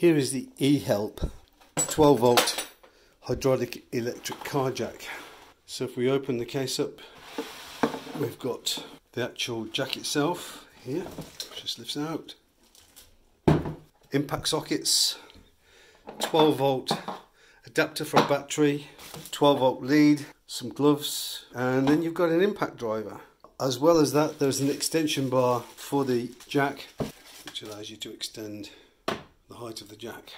Here is the E-Heelp 12 volt hydraulic electric car jack. So if we open the case up, we've got the actual jack itself here, which just lifts out. Impact sockets, 12 volt adapter for a battery, 12 volt lead, some gloves, and then you've got an impact driver. As well as that, there's an extension bar for the jack, which allows you to extend height of the jack.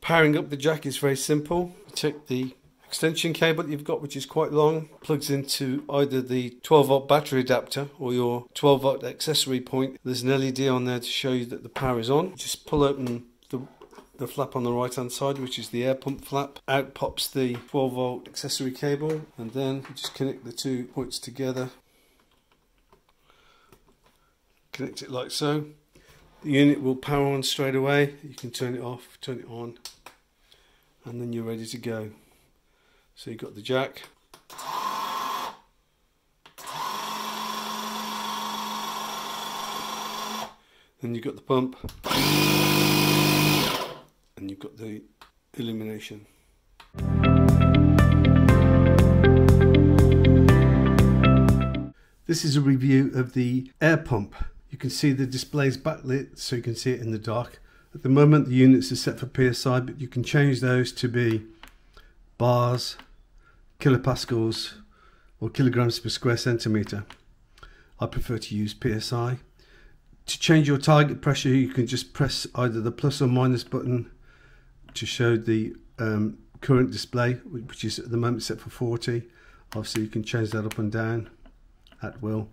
Powering up the jack is very simple. take the extension cable that you've got, which is quite long, plugs into either the 12 volt battery adapter or your 12 volt accessory point. There's an LED on there to show you that the power is on. Just pull open the, the flap on the right hand side, which is the air pump flap. Out pops the 12 volt accessory cable, and then just connect the two points together. Connect it like so. The unit will power on straight away. You can turn it off, turn it on, and then you're ready to go. So you've got the jack. Then you've got the pump. And you've got the illumination. This is a review of the air pump. You can see the displays backlit so you can see it in the dark. At the moment the units are set for PSI but you can change those to be bars, kilopascals or kilograms per square centimetre. I prefer to use PSI. To change your target pressure you can just press either the plus or minus button to show the um, current display which is at the moment set for 40. Obviously you can change that up and down at will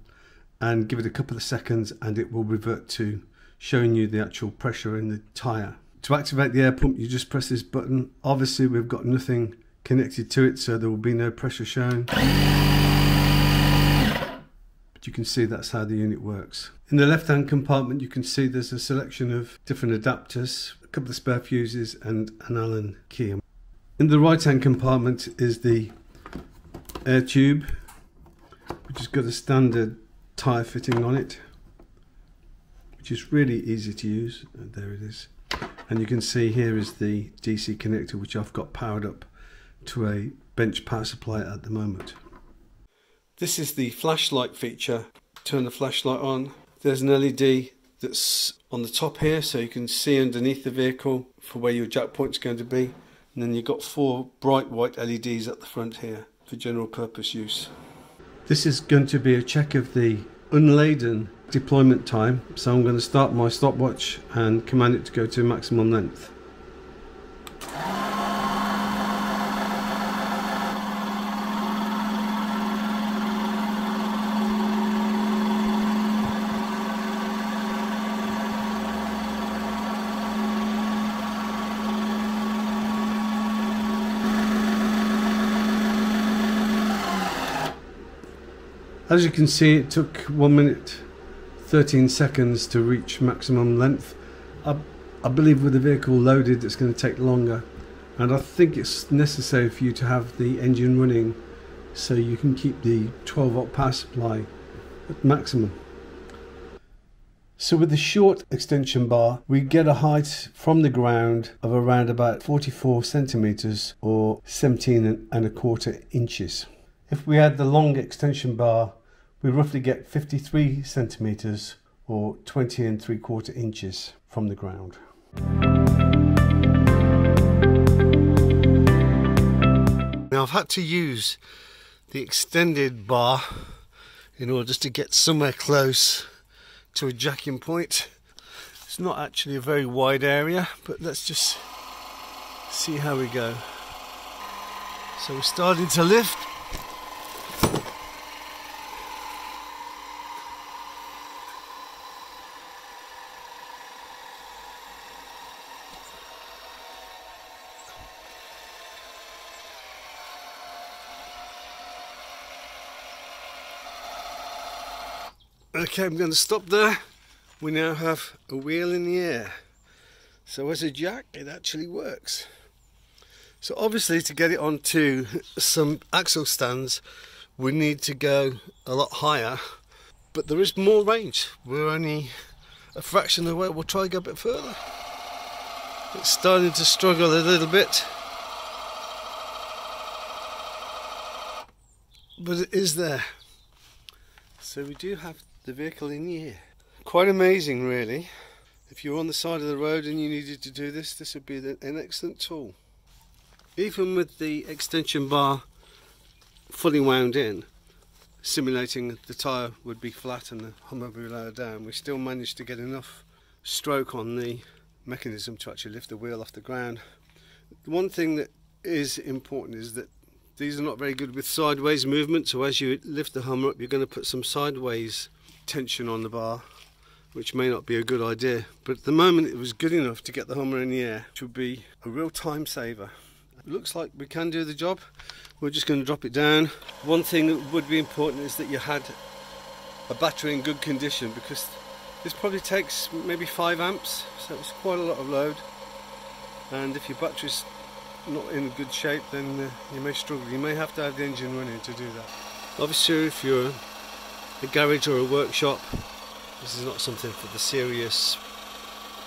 and give it a couple of seconds and it will revert to showing you the actual pressure in the tyre. To activate the air pump you just press this button. Obviously we've got nothing connected to it so there will be no pressure shown. But you can see that's how the unit works. In the left hand compartment you can see there's a selection of different adapters, a couple of spare fuses and an Allen key. In the right hand compartment is the air tube which has got a standard tyre fitting on it which is really easy to use and there it is and you can see here is the DC connector which I've got powered up to a bench power supply at the moment. This is the flashlight feature. Turn the flashlight on. There's an LED that's on the top here so you can see underneath the vehicle for where your jack point's going to be and then you've got four bright white LEDs at the front here for general purpose use. This is going to be a check of the unladen deployment time so I'm going to start my stopwatch and command it to go to maximum length. As you can see it took 1 minute 13 seconds to reach maximum length. I, I believe with the vehicle loaded it's going to take longer and I think it's necessary for you to have the engine running so you can keep the 12 volt power supply at maximum. So with the short extension bar, we get a height from the ground of around about 44 centimeters or 17 and a quarter inches. If we add the long extension bar, we roughly get 53 centimeters or 20 and 3 quarter inches from the ground. Now I've had to use the extended bar in order just to get somewhere close to a jacking point. It's not actually a very wide area, but let's just see how we go. So we're starting to lift Okay, I'm going to stop there. We now have a wheel in the air. So as a jack, it actually works. So obviously to get it onto some axle stands, we need to go a lot higher, but there is more range. We're only a fraction of the way. We'll try to go a bit further. It's starting to struggle a little bit. But it is there. So we do have the vehicle in the air. Quite amazing really. If you were on the side of the road and you needed to do this, this would be an excellent tool. Even with the extension bar fully wound in, simulating the tyre would be flat and the Hummer would be lower down, we still managed to get enough stroke on the mechanism to actually lift the wheel off the ground. One thing that is important is that these are not very good with sideways movement, so as you lift the Hummer up, you're going to put some sideways tension on the bar, which may not be a good idea. But at the moment, it was good enough to get the Hummer in the air, which would be a real time saver. Looks like we can do the job. We're just going to drop it down. One thing that would be important is that you had a battery in good condition because this probably takes maybe 5 amps, so it's quite a lot of load. And if your battery's not in good shape, then uh, you may struggle. You may have to have the engine running to do that. Obviously, if you're a garage or a workshop, this is not something for the serious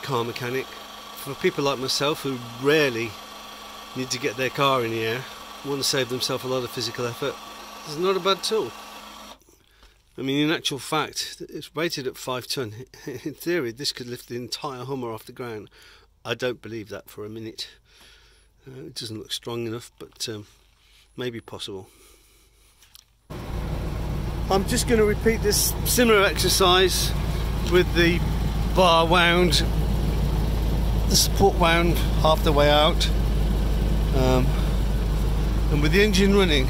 car mechanic. For people like myself who rarely need to get their car in the air, want to save themselves a lot of physical effort, this is not a bad tool. I mean, in actual fact, it's rated at 5 tonne. In theory, this could lift the entire Hummer off the ground. I don't believe that for a minute. Uh, it doesn't look strong enough, but um, maybe possible. I'm just going to repeat this similar exercise with the bar wound, the support wound half the way out, um, and with the engine running,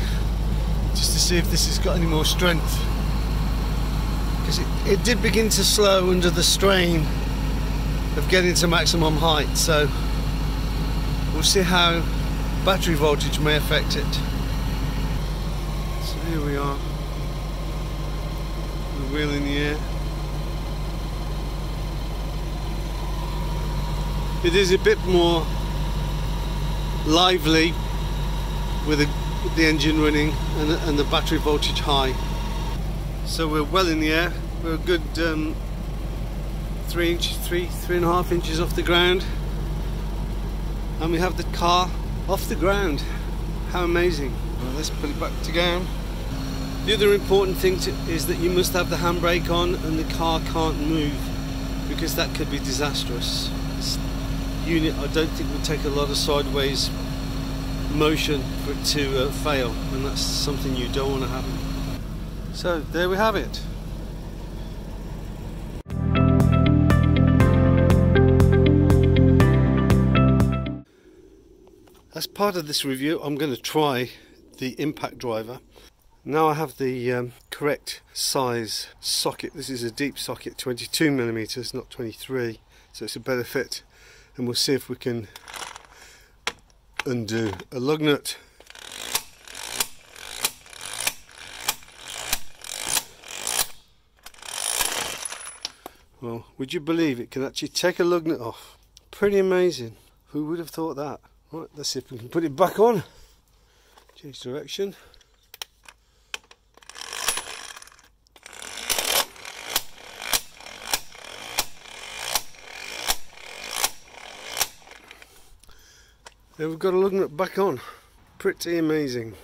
just to see if this has got any more strength. Because it, it did begin to slow under the strain of getting to maximum height, so We'll see how battery voltage may affect it. So here we are, wheel in the air. It is a bit more lively with, with the engine running and, and, the battery voltage high. So we're well in the air. We're a good um, three inch, three, three and a half inches off the ground and we have the car off the ground. How amazing. Well, let's put it back together. The other important thing to, is that you must have the handbrake on and the car can't move because that could be disastrous. This unit I don't think will take a lot of sideways motion for it to uh, fail and that's something you don't want to happen. So there we have it. As part of this review I'm going to try the impact driver. Now I have the um, correct size socket. This is a deep socket, 22 millimeters, not 23, so it's a better fit. And we'll see if we can undo a lug nut. Well, would you believe it can actually take a lug nut off? Pretty amazing. Who would have thought that? Right, let's see if we can put it back on. Change direction. There we've got a lug nut back on. Pretty amazing.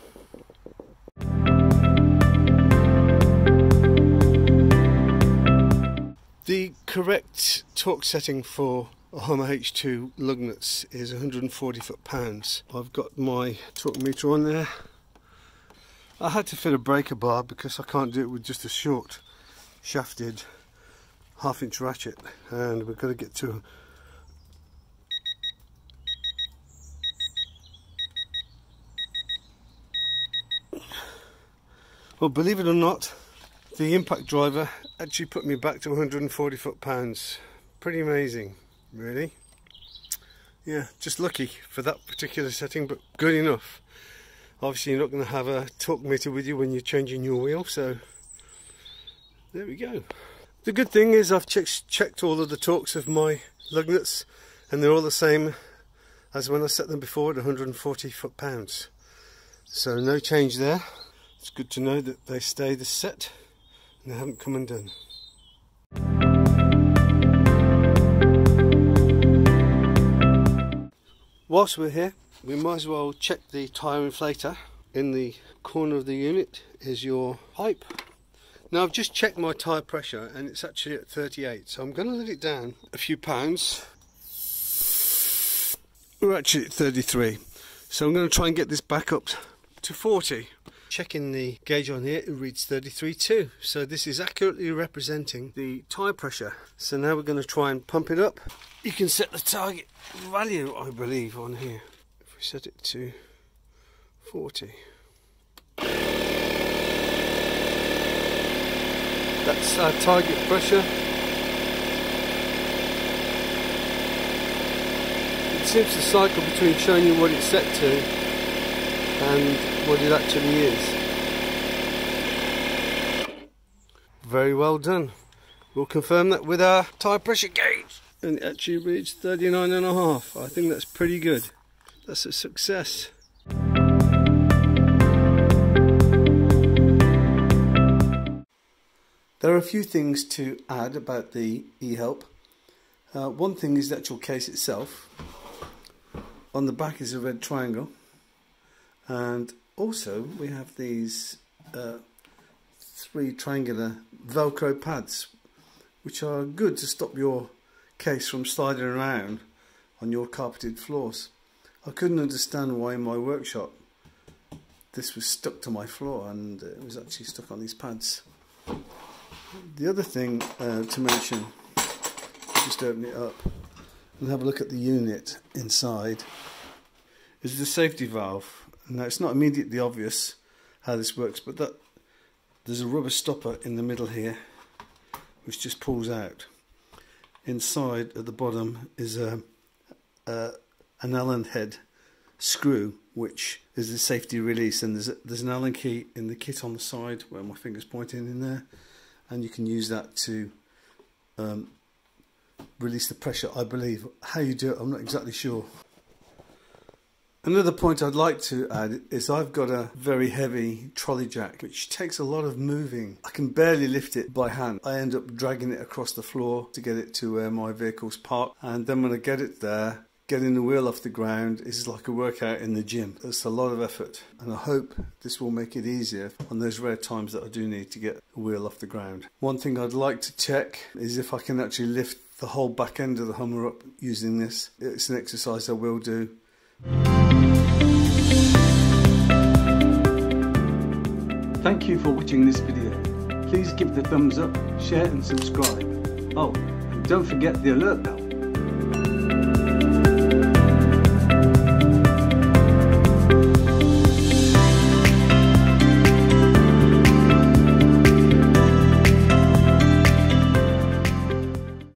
The correct torque setting for a Hummer H2 lug nuts is 140 foot pounds. I've got my torque meter on there. I had to fit a breaker bar because I can't do it with just a short shafted half inch ratchet and we've got to get to Well believe it or not the impact driver actually put me back to 140 foot pounds pretty amazing really. Yeah, just lucky for that particular setting, but good enough. Obviously, you're not going to have a torque meter with you when you're changing your wheel, so there we go. The good thing is I've checked, checked all of the torques of my lug nuts and they're all the same as when I set them before at 140 foot-pounds. So no change there. It's good to know that they stay the set and they haven't come undone. Whilst we're here, we might as well check the tyre inflator. In the corner of the unit is your pipe. Now I've just checked my tyre pressure and it's actually at 38 so I'm going to let it down a few pounds. We're actually at 33 so I'm going to try and get this back up to 40. Checking the gauge on here, it reads 33.2. So this is accurately representing the tyre pressure. So now we're going to try and pump it up. You can set the target value, I believe, on here. If we set it to 40. That's our target pressure. It seems to cycle between showing you what it's set to and what it actually is. Very well done. We'll confirm that with our tyre pressure gauge. And it actually reached 39 and a half. I think that's pretty good. That's a success. There are a few things to add about the E-Heelp. Uh, one thing is the actual case itself. On the back is a red triangle and also we have these uh, three triangular velcro pads which are good to stop your case from sliding around on your carpeted floors. I couldn't understand why in my workshop this was stuck to my floor and it was actually stuck on these pads. The other thing uh, to mention, just open it up and have a look at the unit inside, is the safety valve now it's not immediately obvious how this works, but that there's a rubber stopper in the middle here, which just pulls out. Inside at the bottom is a, a an Allen head screw, which is the safety release, and there's a, there's an Allen key in the kit on the side where my finger's pointing in there, and you can use that to um, release the pressure. I believe how you do it, I'm not exactly sure. Another point I'd like to add is I've got a very heavy trolley jack which takes a lot of moving. I can barely lift it by hand. I end up dragging it across the floor to get it to where my vehicle's parked and then when I get it there getting the wheel off the ground is like a workout in the gym. It's a lot of effort and I hope this will make it easier on those rare times that I do need to get a wheel off the ground. One thing I'd like to check is if I can actually lift the whole back end of the Hummer up using this. It's an exercise I will do. Thank you for watching this video. Please give the thumbs up, share and subscribe. Oh, and don't forget the alert bell.